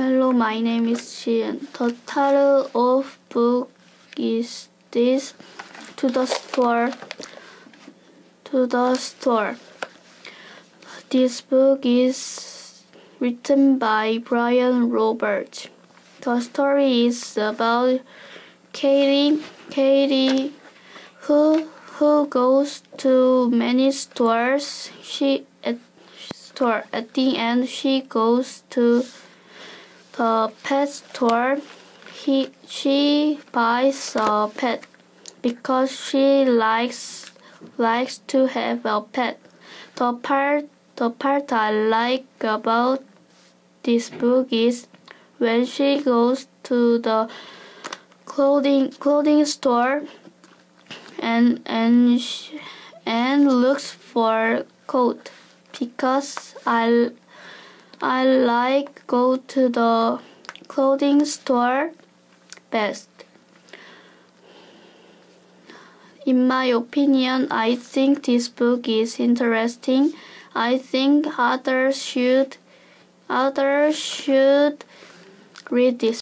Hello, my name is Jieun. The title of book is this to the store to the store. This book is written by Brian Roberts. The story is about Katie, Katie, who who goes to many stores. She at store at the end she goes to the pet store. He she buys a pet because she likes likes to have a pet. The part the part I like about this book is when she goes to the clothing clothing store and and and looks for coat because I I like go to the clothing store best. In my opinion, I think this book is interesting. I think others should others should read this